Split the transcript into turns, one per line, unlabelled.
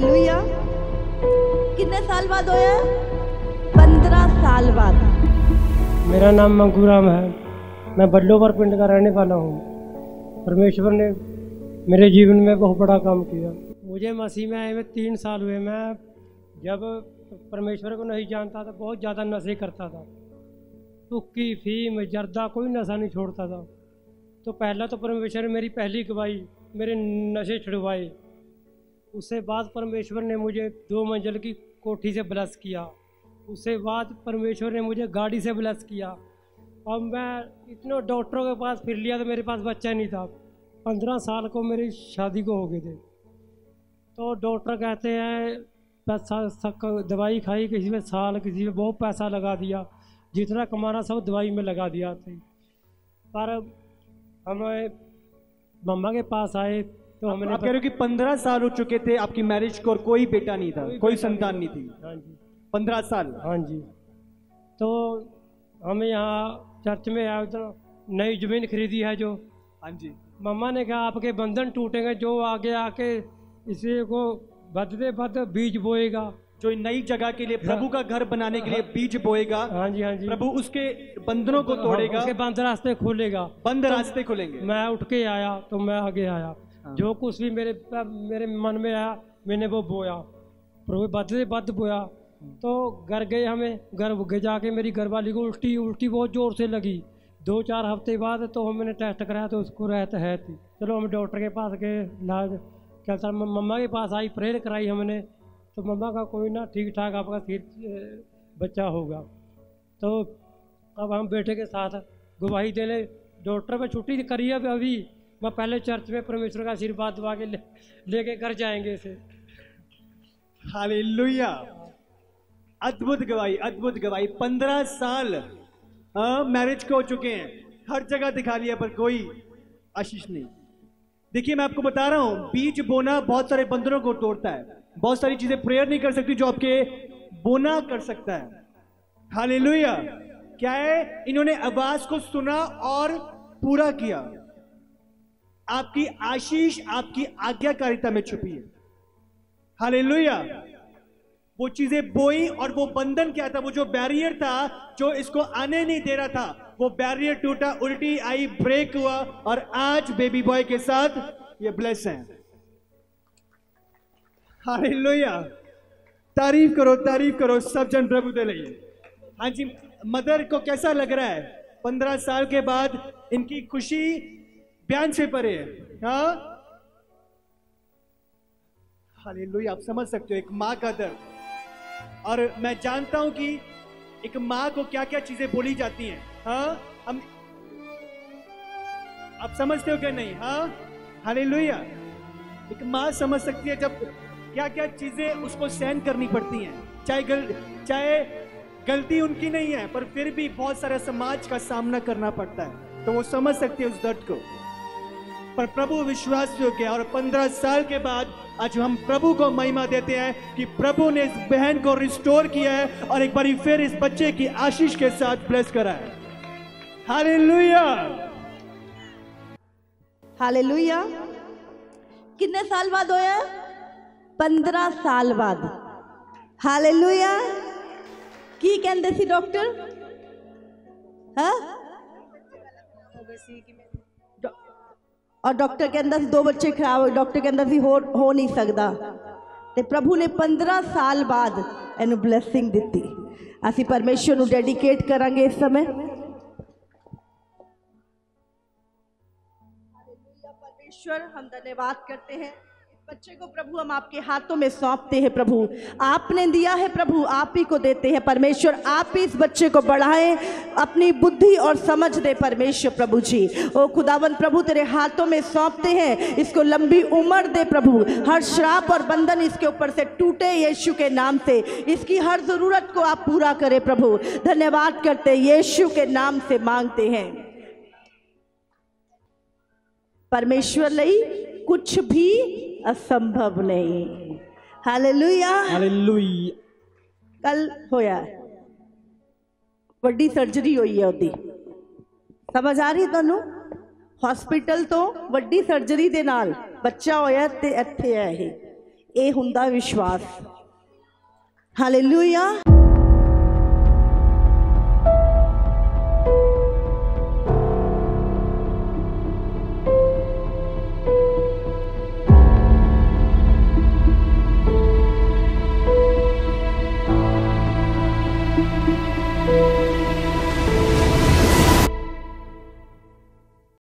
Hallelujah कितने साल बाद होया पंद्रह साल बाद।
मेरा नाम मंगूराम है। मैं बल्लोवर पिंड का रहने वाला हूँ। परमेश्वर ने मेरे जीवन में बहुत बड़ा काम किया। मुझे मसीह में आए हुए तीन साल हुए। मैं जब परमेश्वर को नहीं जानता था, बहुत ज़्यादा नशे करता था। तुक्की फीम जर्दा, कोई नशा नहीं छोड़ता था। तो पहला तो परमेश्वर ने मेरी पहली गवाही, मेरे नशे छुड़वाए। उससे बाद परमेश्वर ने मुझे दो मंजिल की कोठी से ब्लस किया। उसके बाद परमेश्वर ने मुझे गाड़ी से ब्लस किया। अब मैं इतने डॉक्टरों के पास फिर लिया तो मेरे पास बच्चा नहीं था। पंद्रह साल को मेरी शादी को हो गए थे। तो डॉक्टर कहते हैं पैसा दवाई खाई, किसी में साल, किसी में बहुत पैसा लगा दिया। जितना कमाना सब दवाई में लगा दिया थे पर हम मम्मा के पास आए। तो हमने
आप कह रहे हो कि पंद्रह साल हो चुके थे आपकी मैरिज को और कोई बेटा नहीं था कोई संतान नहीं थी।
हाँ जी।
पंद्रह साल।
हाँ जी। तो हम यहाँ चर्च में आए तो नई ज़मीन खरीदी है जो।
हाँ जी।
मम्मा ने कहा आपके बंधन टूटेंगे जो आगे आके इसे को बदते बद बीज बोएगा।
जो नई जगह के लिए प्रभु का घर बनाने के लिए बीज बोएगा।
हाँ जी हाँ जी।
प्रभु उसके बंधनों को तोड़ेगा।
उसके बंद रास्ते खोलेगा।
बंद रास्ते खुलेंगे।
मैं उठ के आया तो मैं आगे आया।
हाँ।
जो कुछ भी मेरे मेरे मन में आया मैंने वो बोया। प्रभु बदले बद बोया। तो घर गए हमें घर गए जाके मेरी घरवाली को उल्टी उल्टी बहुत ज़ोर से लगी। दो चार हफ़्ते बाद तो हमने टेस्ट कराया तो उसको रहता है थी। चलो हम डॉक्टर के पास गए इलाज क्या था। मम्मा के पास आई प्रेयर कराई हमने। तो मम्मा का कोई ना ठीक ठाक आपका फिर बच्चा होगा। तो अब हम बेटे के साथ गवाही दे ले डॉक्टर पे छुट्टी करी है अभी। मैं पहले चर्च में परमेश्वर का आशीर्वाद दबा के लेके घर जाएँगे इसे।
हालेलुया। अद्भुत गवाही अद्भुत गवाही। पंद्रह साल मैरिज को हो चुके हैं। हर जगह दिखा लिया, पर कोई आशीष नहीं। देखिए, मैं आपको बता रहा हूँ, बीज बोना बहुत सारे बंधनों को तोड़ता है। बहुत सारी चीज़ें प्रेयर नहीं कर सकती जो आपके बोना कर सकता है। हालेलुया। क्या है? इन्होंने आवाज़ को सुना और पूरा किया। आपकी आशीष आपकी आज्ञाकारिता में छुपी है। हालेलुया। वो चीज़ें बोई और वो बंधन क्या था, वो जो बैरियर था, जो इसको आने नहीं दे रहा था, वो बैरियर टूटा, उल्टी आई ब्रेक हुआ और आज बेबी बॉय के साथ ये ब्लेस है। हालेलुया। तारीफ़ करो तारीफ़ करो, सब जन प्रभु दे हाँ जी, मदर को कैसा लग रहा है? पंद्रह साल के बाद इनकी खुशी बयान से परे है। हाँ? आप समझ सकते हो, एक माँ का दर्द। और मैं जानता हूँ कि एक माँ को क्या क्या चीज़ें बोली जाती हैं। हाँ? हम आप समझते हो क्या नहीं? हाँ? हालेलुया। एक माँ समझ सकती है जब क्या क्या चीज़ें उसको सहन करनी पड़ती हैं। चाहे गल चाहे गलती उनकी नहीं है, पर फिर भी बहुत सारा समाज का सामना करना पड़ता है। तो वो समझ सकती है उस दर्द को। पर प्रभु विश्वास योग्य और पंद्रह साल के बाद आज हम प्रभु को महिमा देते हैं कि प्रभु ने इस बहन को रिस्टोर किया है और एक बार फिर इस बच्चे की आशीष के साथ ब्लेस करा है। हालेलुया।
हालेलुया। कितने साल बाद होया? पंद्रह साल बाद। हालेलुया। की कहते सी डॉक्टर? हाँ? और डॉक्टर कहता ਸੀ ਦੋ ਬੱਚੇ ਖਰਾਬ ਹੋਏ ਡਾਕਟਰ ਕਹਿੰਦਾ ਸੀ ਹੋ ਹੋ ਨਹੀਂ ਸਕਦਾ ਤੇ ਪ੍ਰਭੂ ਨੇ 15 ਸਾਲ ਬਾਅਦ ਇਹਨੂੰ ਬਲੇਸਿੰਗ ਦਿੱਤੀ ਅਸੀਂ ਪਰਮੇਸ਼ਰ ਨੂੰ ਡੈਡੀਕੇਟ ਕਰਾਂਗੇ ਇਸ ਸਮੇਂ परमेश्वर हम धन्यवाद करते हैं इस बच्चे को प्रभु, हम आपके हाथों में सौंपते हैं प्रभु। आपने दिया है प्रभु, आप ही को देते हैं परमेश्वर। आप ही इस बच्चे को बढ़ाएँ, अपनी बुद्धि और समझ दे परमेश्वर प्रभु जी। ओ खुदावन, प्रभु तेरे हाथों में सौंपते हैं, इसको लंबी उम्र दे प्रभु। हर श्राप और बंधन इसके ऊपर से टूटे यीशु के नाम से। इसकी हर ज़रूरत को आप पूरा करें प्रभु। धन्यवाद करते यीशु के नाम से मांगते हैं। परमेश्वर लई कुछ भी ਅਸੰਭਵ ਨਹੀਂ। ਹਾਲੇਲੂਇਆ
ਹਾਲੇਲੂਇਆ
ਕੱਲ ਹੋਇਆ ਵੱਡੀ ਸਰਜਰੀ ਹੋਈ ਹੈ ਉਹਦੀ। ਸਮਝ ਆ ਰਹੀ ਤੁਹਾਨੂੰ? ਹਸਪੀਟਲ ਤੋਂ ਵੱਡੀ ਸਰਜਰੀ ਦੇ ਨਾਲ ਬੱਚਾ ਹੋਇਆ ਤੇ ਇੱਥੇ ਹੈ ਇਹ। ਇਹ ਹੁੰਦਾ ਵਿਸ਼ਵਾਸ। ਹਾਲੇਲੂਇਆ